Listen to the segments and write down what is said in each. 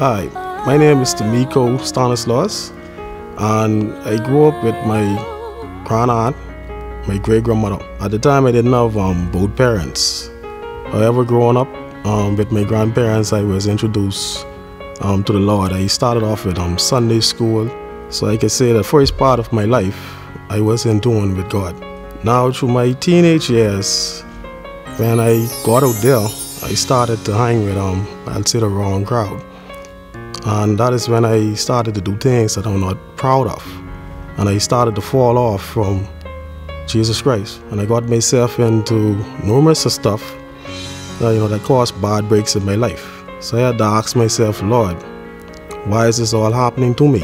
Hi, my name is Tomeko Stanislaus, and I grew up with my grand aunt, my great grandmother. At the time, I didn't have um, both parents. However, growing up um, with my grandparents, I was introduced um, to the Lord. I started off with um, Sunday school, so I could say the first part of my life I was in tune with God. Now, through my teenage years, when I got out there, I started to hang with, um, I'll say, the wrong crowd. And that is when I started to do things that I'm not proud of. And I started to fall off from Jesus Christ. And I got myself into numerous stuff uh, you know, that caused bad breaks in my life. So I had to ask myself, Lord, why is this all happening to me?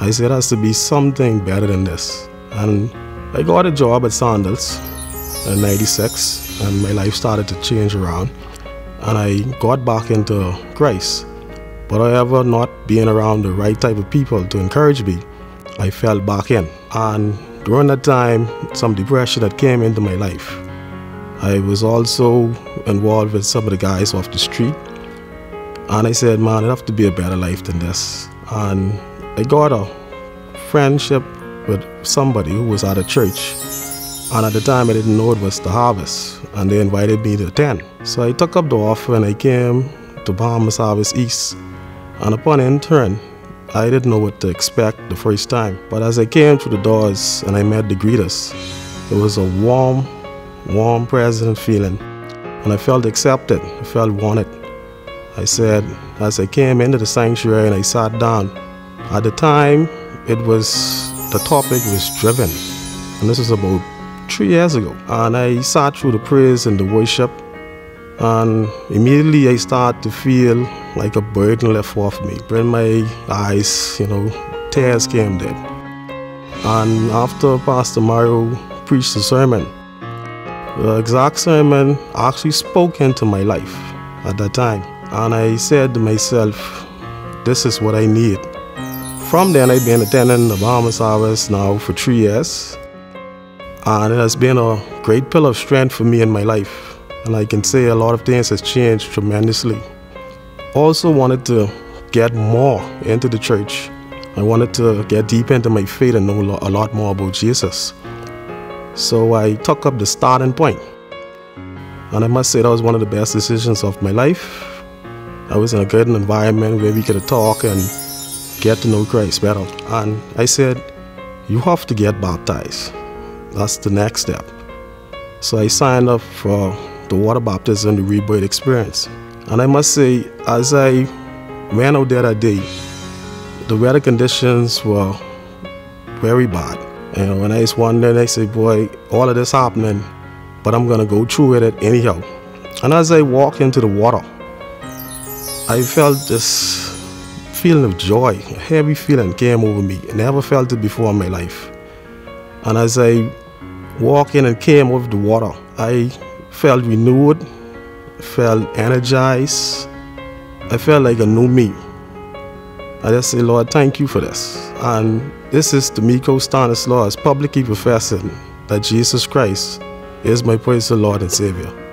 I said, there has to be something better than this. And I got a job at Sandals in 96, and my life started to change around. And I got back into Christ. But however, not being around the right type of people to encourage me, I fell back in. And during that time, some depression that came into my life. I was also involved with some of the guys off the street. And I said, man, it have to be a better life than this. And I got a friendship with somebody who was at a church. And at the time, I didn't know it was the harvest. And they invited me to attend. So I took up the offer and I came to Bahamas Harvest East and upon entering, I didn't know what to expect the first time. But as I came through the doors and I met the greeters, it was a warm, warm, present feeling. And I felt accepted, I felt wanted. I said, as I came into the sanctuary and I sat down, at the time, it was, the topic was driven. And this was about three years ago. And I sat through the praise and the worship and immediately I started to feel like a burden left off me. When my eyes, you know, tears came there. And after Pastor Mario preached the sermon, the exact sermon actually spoke into my life at that time. And I said to myself, this is what I need. From then, I've been attending the Bahamas Harvest now for three years. And it has been a great pillar of strength for me in my life and I can say a lot of things has changed tremendously. Also wanted to get more into the church. I wanted to get deep into my faith and know a lot more about Jesus. So I took up the starting point. And I must say that was one of the best decisions of my life. I was in a good environment where we could talk and get to know Christ better. And I said, you have to get baptized. That's the next step. So I signed up for the water baptism, the rebirth experience. And I must say, as I ran out there that day, the weather conditions were very bad. And when I was wondering, I said, boy, all of this happening, but I'm gonna go through with it anyhow. And as I walked into the water, I felt this feeling of joy, a heavy feeling came over me. I never felt it before in my life. And as I walked in and came over the water, I felt renewed, felt energized. I felt like a new me. I just say, Lord, thank you for this. And this is Tomeko Stanislaus publicly professing that Jesus Christ is my personal Lord and Savior.